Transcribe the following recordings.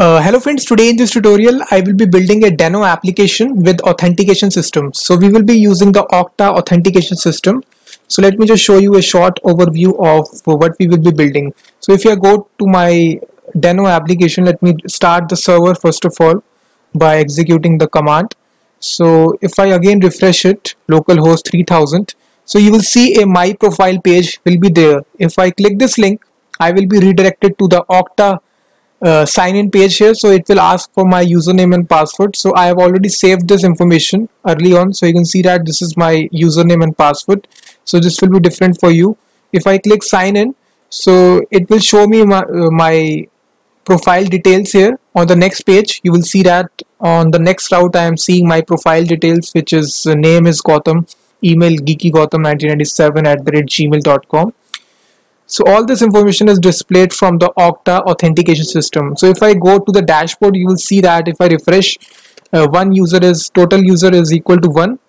Uh, hello friends, today in this tutorial I will be building a Deno application with authentication system. So we will be using the Okta authentication system. So let me just show you a short overview of what we will be building. So if I go to my Deno application, let me start the server first of all by executing the command. So if I again refresh it, localhost 3000, so you will see a my profile page will be there. If I click this link, I will be redirected to the Okta uh, sign in page here so it will ask for my username and password. So I have already saved this information early on so you can see that this is my username and password. So this will be different for you. If I click sign in so it will show me my, uh, my profile details here. On the next page you will see that on the next route I am seeing my profile details which is uh, name is Gautam email geekygautam1997 at the gmail.com so all this information is displayed from the Okta authentication system. So if I go to the dashboard, you will see that if I refresh, uh, one user is total user is equal to one.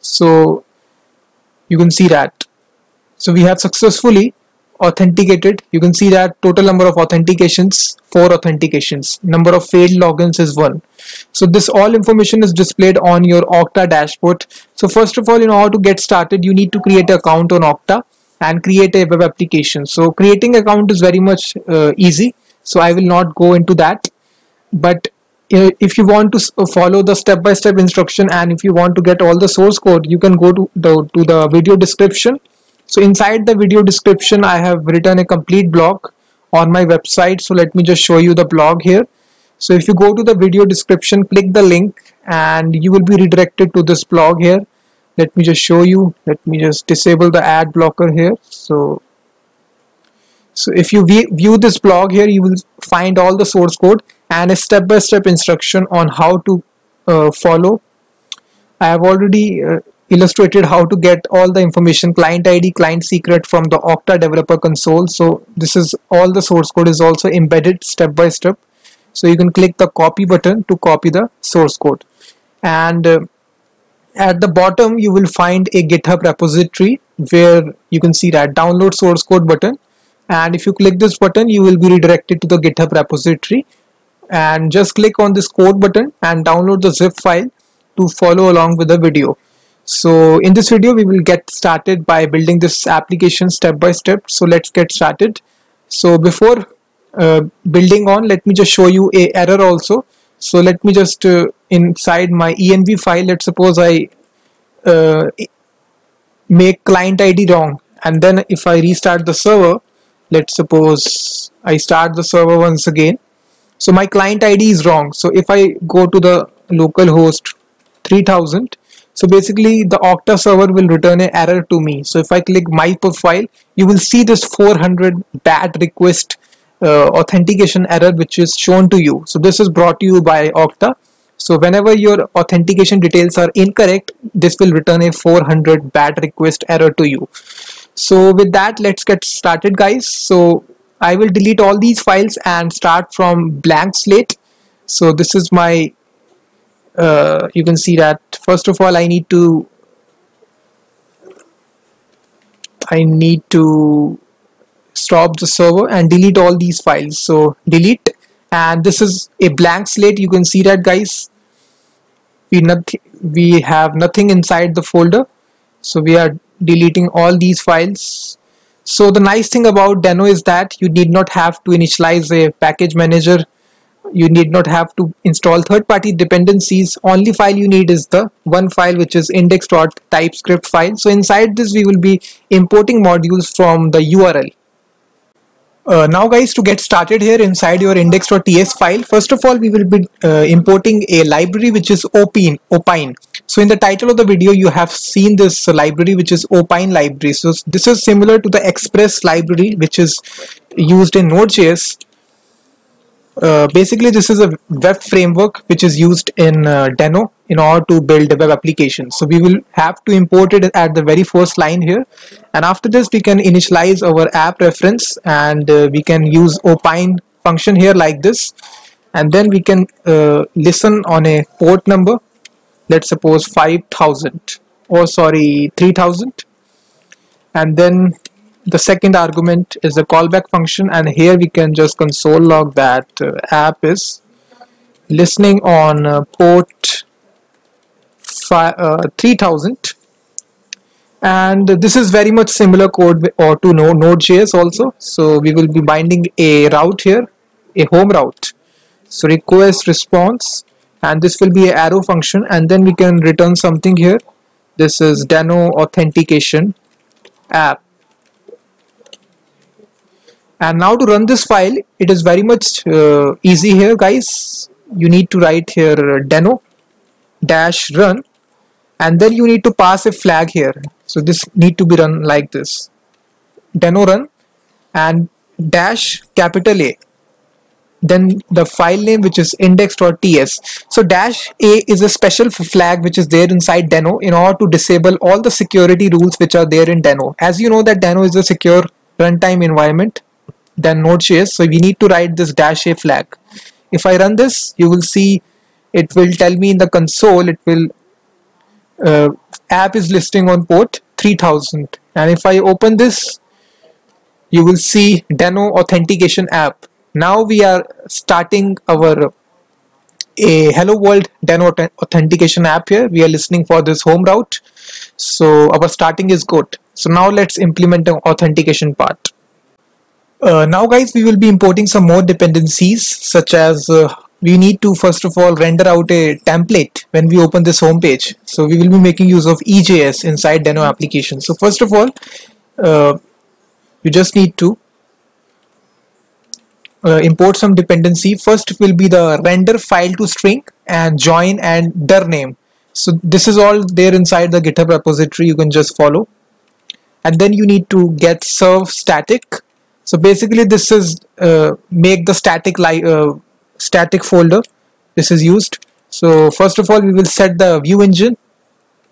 So you can see that. So we have successfully authenticated. You can see that total number of authentications, four authentications. Number of failed logins is one. So this all information is displayed on your Okta dashboard. So first of all, in order to get started, you need to create an account on Okta and create a web application. So creating account is very much uh, easy. So I will not go into that. But uh, if you want to uh, follow the step-by-step -step instruction and if you want to get all the source code you can go to the to the video description. So inside the video description I have written a complete blog on my website. So let me just show you the blog here. So if you go to the video description click the link and you will be redirected to this blog here let me just show you. Let me just disable the ad blocker here. So so if you view this blog here you will find all the source code and a step-by-step -step instruction on how to uh, follow. I have already uh, illustrated how to get all the information client ID client secret from the Okta developer console. So this is all the source code is also embedded step by step. So you can click the copy button to copy the source code. And uh, at the bottom you will find a github repository where you can see that download source code button. And if you click this button you will be redirected to the github repository. And just click on this code button and download the zip file to follow along with the video. So in this video we will get started by building this application step by step. So let's get started. So before uh, building on let me just show you a error also. So let me just uh, inside my env file let's suppose I uh, make client ID wrong. And then if I restart the server let's suppose I start the server once again. So my client ID is wrong. So if I go to the localhost 3000 so basically the Okta server will return an error to me. So if I click my profile you will see this 400 bad request uh, authentication error which is shown to you. So this is brought to you by Okta so whenever your authentication details are incorrect this will return a 400 bad request error to you. So with that let's get started guys. So I will delete all these files and start from blank slate. So this is my uh, you can see that first of all I need to I need to stop the server and delete all these files. So delete and this is a blank slate. You can see that guys. We nothing we have nothing inside the folder. So we are deleting all these files. So the nice thing about Deno is that you need not have to initialize a package manager. You need not have to install third-party dependencies. Only file you need is the one file which is index.typescript file. So inside this we will be importing modules from the URL uh, now guys to get started here inside your index.ts file first of all we will be uh, importing a library which is opine opine. So in the title of the video you have seen this library which is opine library. So this is similar to the express library which is used in node.js uh, basically this is a web framework which is used in uh, Deno in order to build a web application so we will have to import it at the very first line here. And after this we can initialize our app reference and uh, we can use opine function here like this. And then we can uh, listen on a port number. Let's suppose 5000 or sorry 3000 and then the second argument is the callback function and here we can just console log that uh, app is listening on uh, port uh, 3000 and this is very much similar code or to node.js also. So we will be binding a route here a home route. So request response and this will be a arrow function and then we can return something here. This is Deno authentication app and now to run this file it is very much uh, easy here guys. You need to write here Deno dash run. And then you need to pass a flag here. So this need to be run like this. Deno run and dash capital A. Then the file name which is index.ts so dash a is a special flag which is there inside deno in order to disable all the security rules which are there in deno. As you know that deno is a secure runtime environment than node.js so we need to write this dash a flag. If i run this you will see it will tell me in the console it will uh, app is listing on port 3000 and if i open this you will see deno authentication app. Now we are starting our a hello world deno authentication app here. We are listening for this home route. So our starting is good. So now let's implement the authentication part uh, now guys we will be importing some more dependencies such as uh, we need to first of all render out a template when we open this home page so we will be making use of EJS inside Deno application. So first of all uh, you just need to uh, import some dependency. First will be the render file to string and join and dir name. So this is all there inside the github repository you can just follow. And then you need to get serve static so basically this is uh, make the static uh, static folder. This is used. So first of all we will set the view engine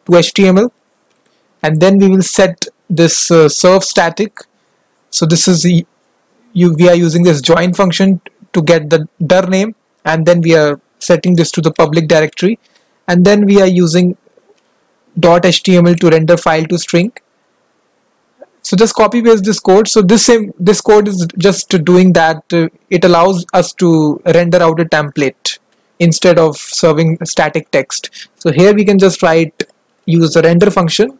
to HTML and then we will set this uh, serve static. So this is the you we are using this join function to get the dir name. And then we are setting this to the public directory. And then we are using .html to render file to string so just copy paste this code. So this same this code is just doing that. Uh, it allows us to render out a template instead of serving static text. So here we can just write use the render function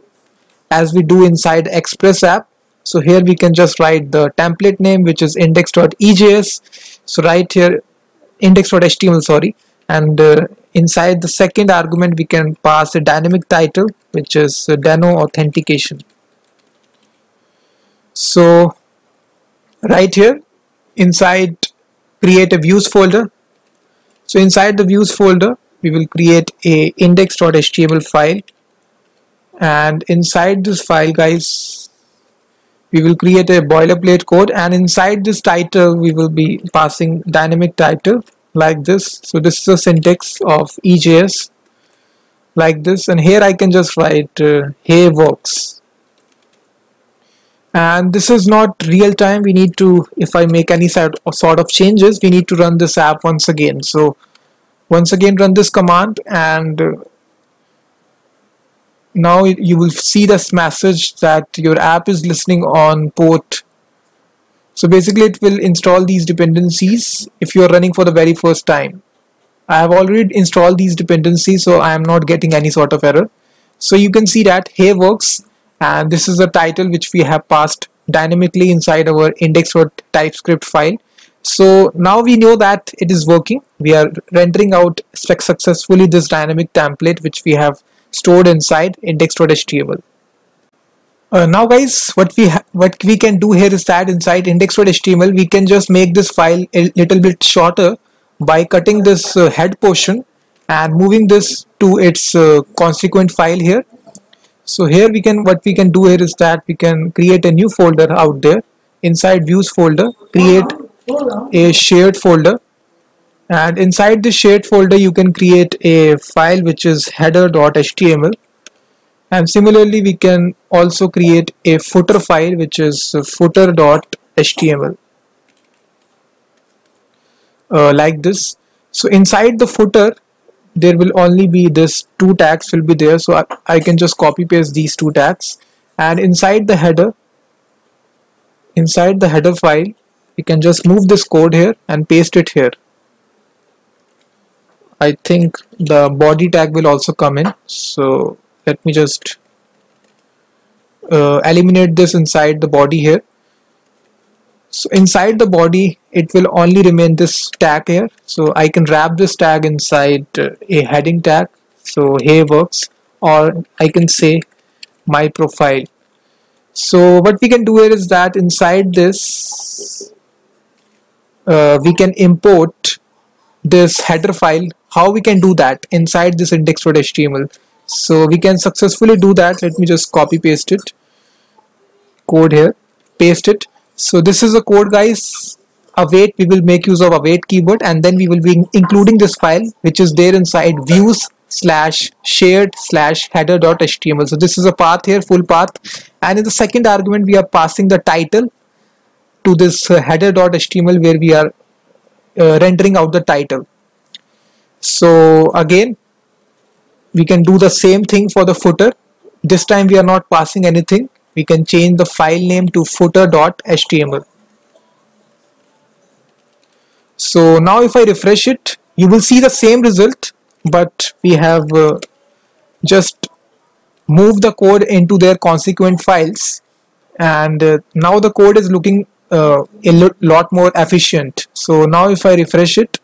as we do inside express app. So here we can just write the template name which is index.ejs so right here index.html sorry. And uh, inside the second argument we can pass a dynamic title which is uh, Deno authentication so right here inside create a views folder. So inside the views folder we will create a index.html file. And inside this file guys we will create a boilerplate code. And inside this title we will be passing dynamic title like this. So this is the syntax of EJS like this. And here I can just write uh, hey works and this is not real time. We need to if I make any sort of changes we need to run this app once again. So once again run this command and uh, now you will see this message that your app is listening on port. So basically it will install these dependencies if you are running for the very first time. I have already installed these dependencies so I am not getting any sort of error. So you can see that hey works and this is the title which we have passed dynamically inside our index.typescript file. So now we know that it is working. We are rendering out successfully this dynamic template which we have stored inside index.html. Uh, now guys what we what we can do here is that inside index.html we can just make this file a little bit shorter by cutting this uh, head portion and moving this to its uh, consequent file here so here we can what we can do here is that we can create a new folder out there. Inside views folder create a shared folder. And inside the shared folder you can create a file which is header.html and similarly we can also create a footer file which is footer.html uh, like this. So inside the footer there will only be this two tags will be there. So I, I can just copy paste these two tags. And inside the header inside the header file we can just move this code here and paste it here. I think the body tag will also come in. So let me just uh, eliminate this inside the body here so inside the body it will only remain this tag here. So I can wrap this tag inside uh, a heading tag. So hey works. Or I can say my profile. So what we can do here is that inside this uh, we can import this header file. How we can do that inside this index.html so we can successfully do that. Let me just copy paste it. Code here. Paste it so this is the code guys. Await we will make use of await keyword and then we will be including this file which is there inside views slash shared slash header dot html so this is a path here full path. And in the second argument we are passing the title to this uh, html, where we are uh, rendering out the title. So again we can do the same thing for the footer. This time we are not passing anything we can change the file name to footer.html so now if I refresh it you will see the same result but we have uh, just moved the code into their consequent files and uh, now the code is looking uh, a lot more efficient. So now if I refresh it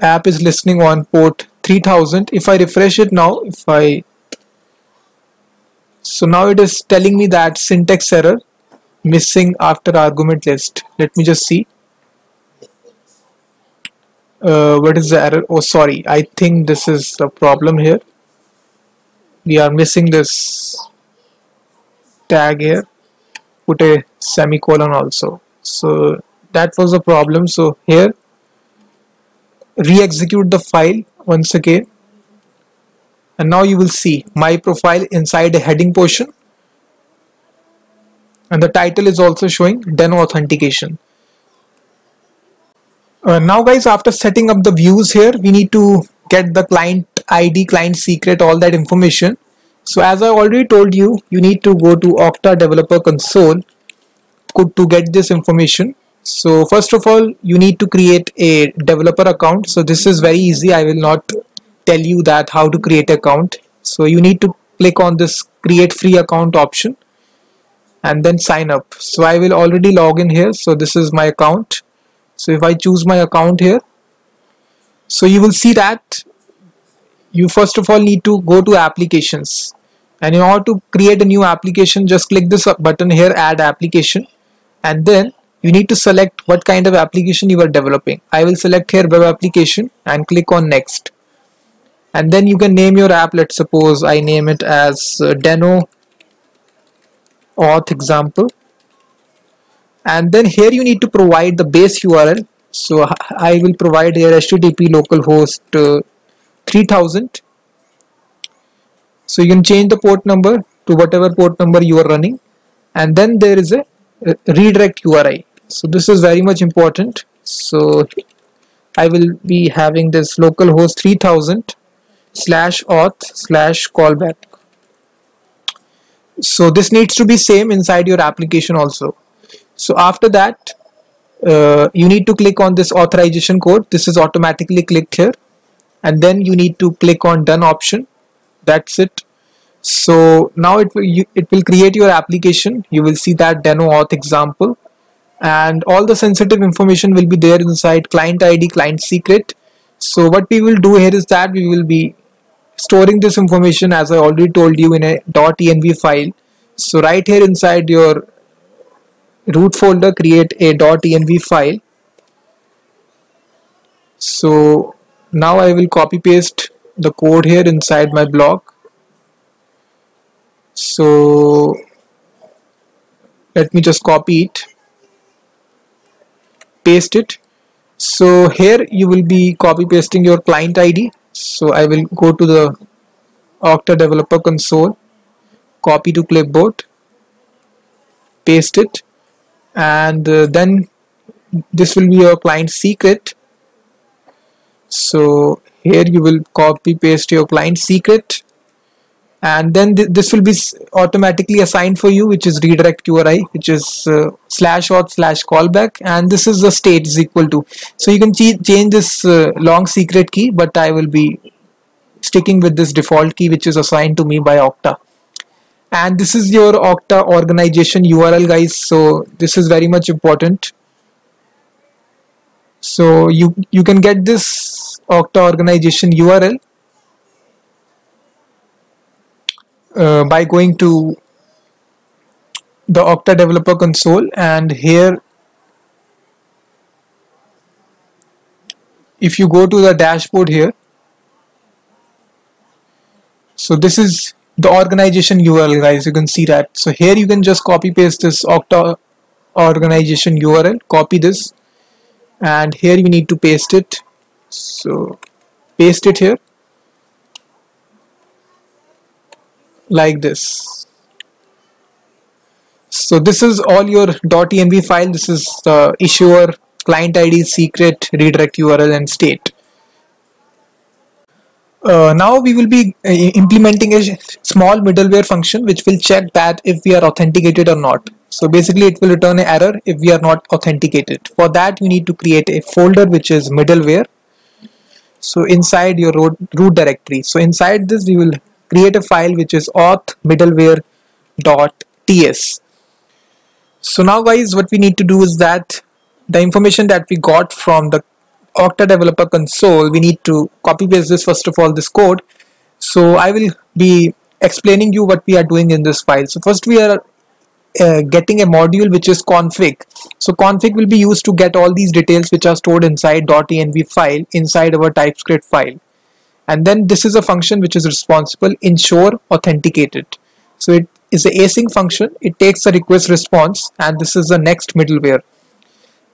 app is listening on port 3000 if I refresh it now if I so now it is telling me that syntax error missing after argument list. Let me just see. Uh, what is the error? Oh sorry. I think this is the problem here. We are missing this tag here. Put a semicolon also. So that was the problem. So here re-execute the file once again and now you will see my profile inside a heading portion. And the title is also showing Deno authentication. Uh, now guys after setting up the views here we need to get the client ID client secret all that information. So as I already told you you need to go to Okta developer console to get this information. So first of all you need to create a developer account. So this is very easy. I will not tell you that how to create account. So you need to click on this create free account option and then sign up. So I will already log in here. So this is my account. So if I choose my account here so you will see that you first of all need to go to applications. And in order to create a new application just click this button here add application. And then you need to select what kind of application you are developing. I will select here web application and click on next and then you can name your app. Let's suppose I name it as uh, Deno auth example. And then here you need to provide the base URL so I will provide here http localhost uh, 3000 so you can change the port number to whatever port number you are running. And then there is a, a redirect URI so this is very much important. So I will be having this localhost 3000 slash auth slash callback. So this needs to be same inside your application also. So after that uh, you need to click on this authorization code. This is automatically clicked here. And then you need to click on done option. That's it. So now it will you, it will create your application. You will see that Deno auth example. And all the sensitive information will be there inside client id client secret. So what we will do here is that we will be storing this information as I already told you in a .env file. So right here inside your root folder create a .env file. So now I will copy paste the code here inside my blog so let me just copy it paste it. So here you will be copy pasting your client ID so I will go to the Okta developer console copy to clipboard paste it and uh, then this will be your client secret. So here you will copy paste your client secret and then th this will be automatically assigned for you which is redirect URI which is uh, slash auth slash callback. And this is the state is equal to. So you can change this uh, long secret key but I will be sticking with this default key which is assigned to me by Okta. And this is your Okta organization URL guys. So this is very much important. So you you can get this Okta organization URL uh, by going to the Okta developer console and here if you go to the dashboard here so this is the organization URL guys you can see that. So here you can just copy paste this Okta organization URL copy this and here you need to paste it. So paste it here like this. So this is all your .env file. This is the issuer client id secret redirect url and state. Uh, now we will be uh, implementing a small middleware function which will check that if we are authenticated or not. So basically it will return an error if we are not authenticated. For that you need to create a folder which is middleware. So inside your root, root directory. So inside this we will create a file which is auth middleware.ts so now guys what we need to do is that the information that we got from the Okta developer console we need to copy paste this first of all this code. So I will be explaining you what we are doing in this file. So first we are uh, getting a module which is config. So config will be used to get all these details which are stored inside .env file inside our typescript file and then this is a function which is responsible ensure authenticated so it is a async function. It takes a request response and this is the next middleware.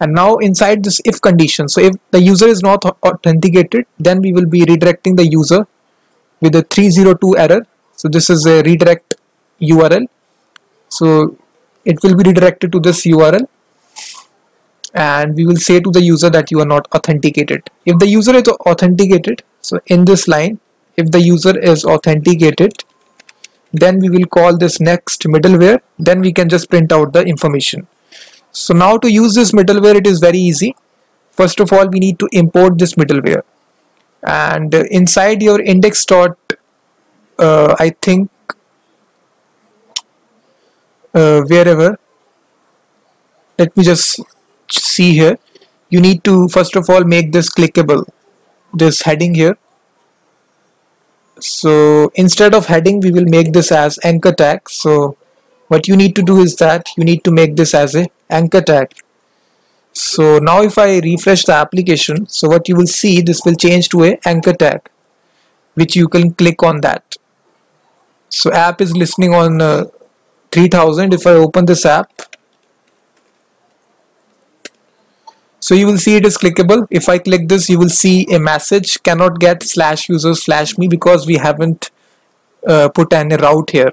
And now inside this if condition so if the user is not authenticated then we will be redirecting the user with a 302 error. So this is a redirect URL so it will be redirected to this URL and we will say to the user that you are not authenticated. If the user is authenticated so in this line if the user is authenticated then we will call this next middleware. Then we can just print out the information. So now to use this middleware it is very easy. First of all we need to import this middleware. And inside your index dot uh, I think uh, wherever let me just see here. You need to first of all make this clickable this heading here. So instead of heading we will make this as anchor tag. So what you need to do is that you need to make this as a anchor tag. So now if I refresh the application so what you will see this will change to a anchor tag which you can click on that. So app is listening on uh, 3000 if I open this app so you will see it is clickable. If I click this you will see a message cannot get slash user slash me because we haven't uh, put any route here.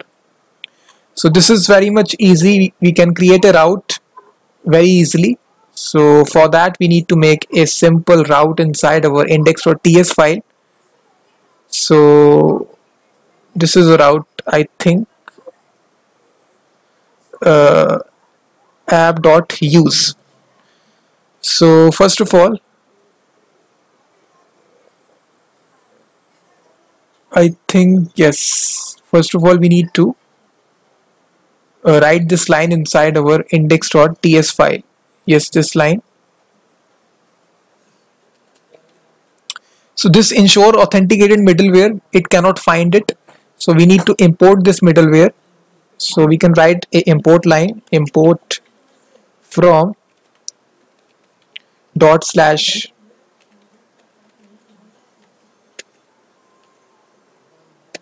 So this is very much easy. We can create a route very easily. So for that we need to make a simple route inside our index.ts file. So this is a route I think uh, app.use so first of all I think yes first of all we need to uh, write this line inside our index.ts file. Yes this line. So this ensure authenticated middleware. It cannot find it. So we need to import this middleware. So we can write a import line import from dot slash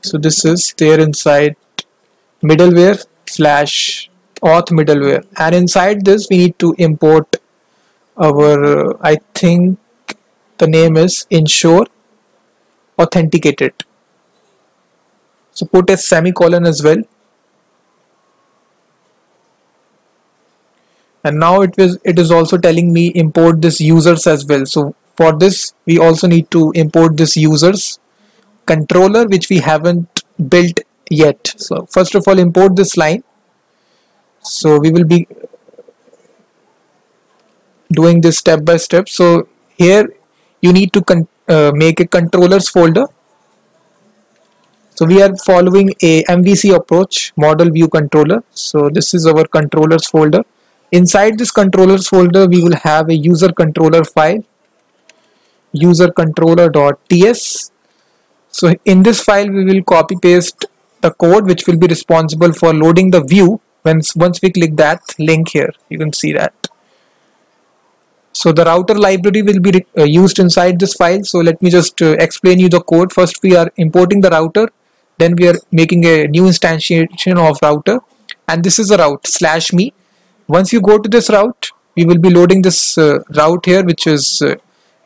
so this is there inside middleware slash auth middleware. And inside this we need to import our uh, I think the name is ensure authenticated. So put a semicolon as well and now it was it is also telling me import this users as well. So for this we also need to import this users controller which we haven't built yet. So first of all import this line. So we will be doing this step by step. So here you need to uh, make a controllers folder. So we are following a MVC approach model view controller. So this is our controllers folder inside this controllers folder we will have a user controller file user controller.ts so in this file we will copy paste the code which will be responsible for loading the view once once we click that link here. You can see that. So the router library will be uh, used inside this file. So let me just uh, explain you the code. First we are importing the router. Then we are making a new instantiation of router. And this is a route slash me once you go to this route we will be loading this uh, route here which is uh,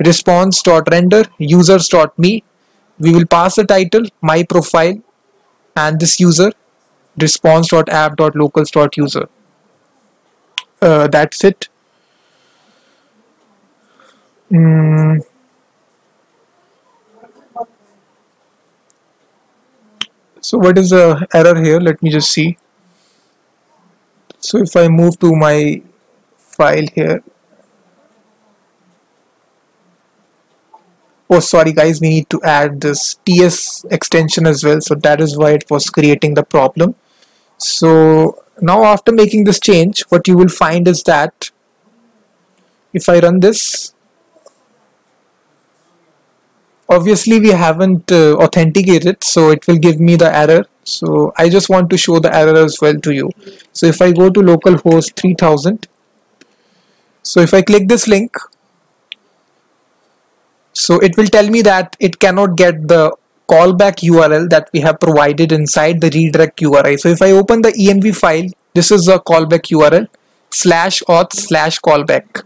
response.render users.me we will pass the title my profile and this user response.app.locals.user uh, that's it. Mm. so what is the error here? Let me just see so if I move to my file here. Oh sorry guys we need to add this ts extension as well. So that is why it was creating the problem. So now after making this change what you will find is that if I run this obviously we haven't uh, authenticated so it will give me the error so I just want to show the error as well to you so if I go to localhost 3000 so if I click this link so it will tell me that it cannot get the callback URL that we have provided inside the redirect URI. So if I open the env file, this is a callback URL slash auth slash callback.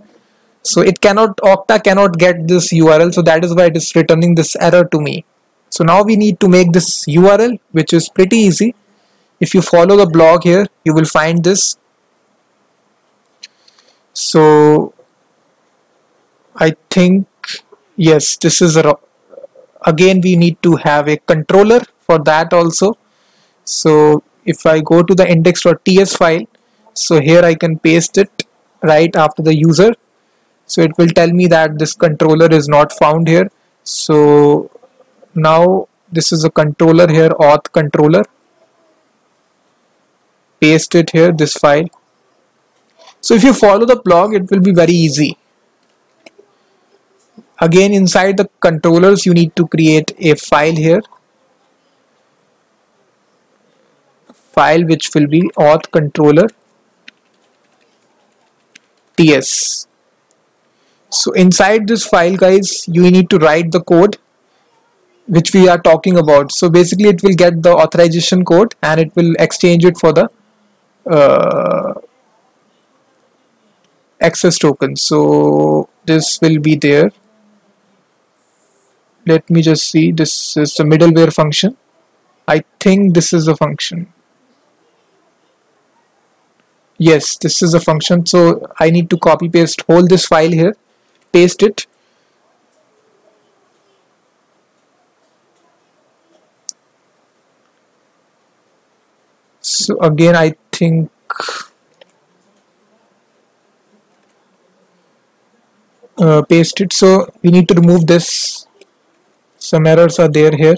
So it cannot, Okta cannot get this URL. So that is why it is returning this error to me. So now we need to make this URL, which is pretty easy. If you follow the blog here, you will find this. So I think yes this is a again we need to have a controller for that also so if I go to the index.ts file so here I can paste it right after the user so it will tell me that this controller is not found here so now this is a controller here auth controller. Paste it here this file. So if you follow the blog it will be very easy. Again inside the controllers you need to create a file here. File which will be auth controller ts so inside this file guys you need to write the code which we are talking about. So basically it will get the authorization code and it will exchange it for the uh, access token. So this will be there. Let me just see. This is the middleware function. I think this is a function. Yes this is a function. So I need to copy paste hold this file here paste it so again I think uh, paste it. So we need to remove this. Some errors are there here.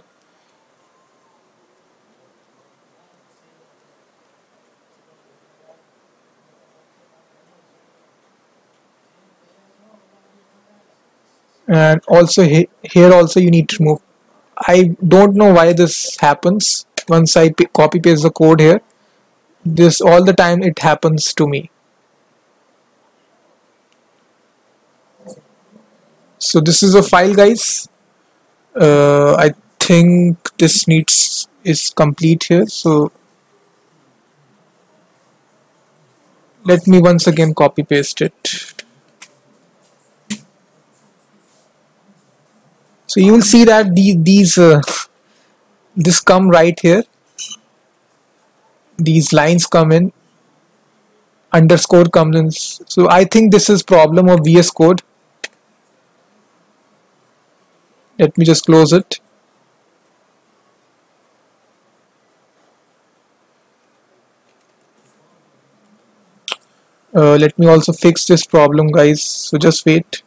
And also he here also you need to remove. I don't know why this happens. Once I copy paste the code here this all the time it happens to me. So this is a file guys. Uh, I think this needs is complete here so let me once again copy paste it. So you will see that the, these uh, this come right here these lines come in underscore comes in. So I think this is problem of VS code. Let me just close it. Uh, let me also fix this problem guys. So just wait.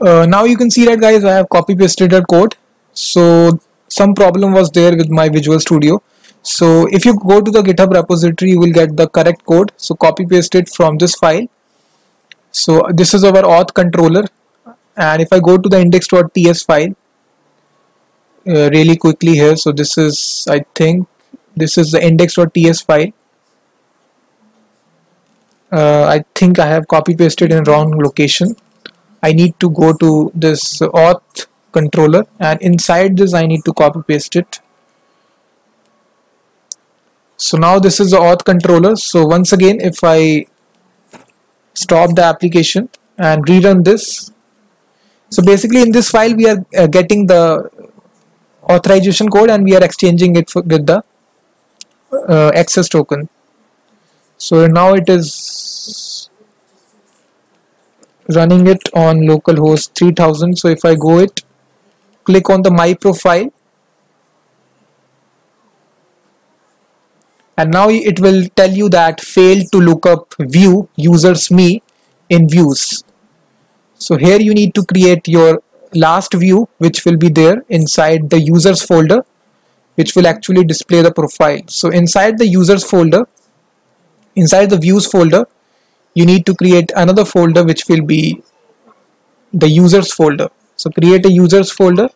Uh, now you can see that guys I have copy pasted that code. So some problem was there with my Visual Studio. So if you go to the github repository you will get the correct code. So copy paste it from this file. So this is our auth controller. And if I go to the index.ts file uh, really quickly here. So this is I think this is the index.ts file. Uh, I think I have copy pasted in wrong location I need to go to this auth controller and inside this I need to copy paste it. So now this is the auth controller. So once again if I stop the application and rerun this so basically in this file we are uh, getting the authorization code and we are exchanging it for, with the uh, access token. So now it is running it on localhost 3000 so if I go it click on the my profile. And now it will tell you that failed to look up view users me in views. So here you need to create your last view which will be there inside the users folder which will actually display the profile. So inside the users folder inside the views folder you need to create another folder which will be the users folder. So create a users folder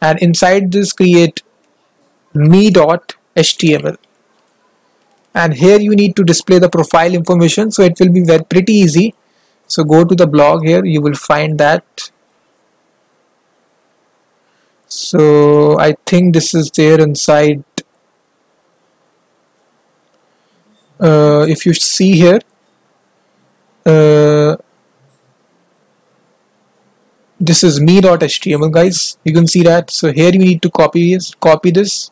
and inside this create me.html and here you need to display the profile information so it will be very pretty easy. So go to the blog here you will find that. So I think this is there inside. Uh, if you see here uh, this is me.html guys. You can see that. So here you need to copy this copy this.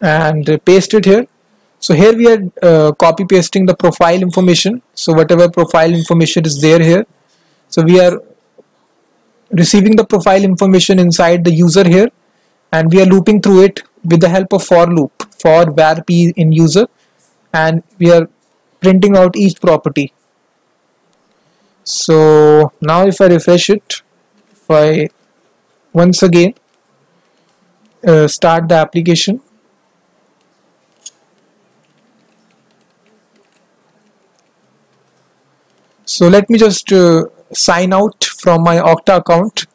And paste it here. So here we are uh, copy pasting the profile information. So whatever profile information is there here. So we are receiving the profile information inside the user here. And we are looping through it with the help of for loop for var p in user and we are printing out each property. So now if I refresh it if I once again uh, start the application. So let me just uh, sign out from my Okta account.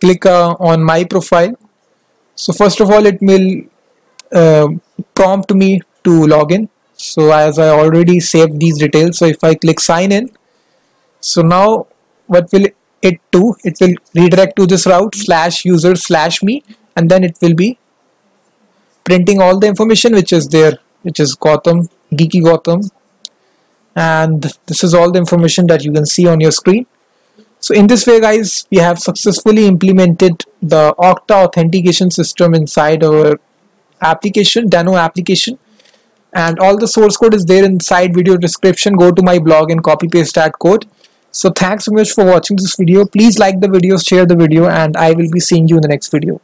Click uh, on my profile so first of all it will uh, prompt me to log in. So as I already saved these details so if I click sign in so now what will it do? It will redirect to this route slash user slash me and then it will be printing all the information which is there which is Gautam geeky Gautam. And this is all the information that you can see on your screen so in this way guys we have successfully implemented the Okta authentication system inside our application Deno application. And all the source code is there inside video description. Go to my blog and copy paste that code. So thanks so much for watching this video. Please like the video share the video and I will be seeing you in the next video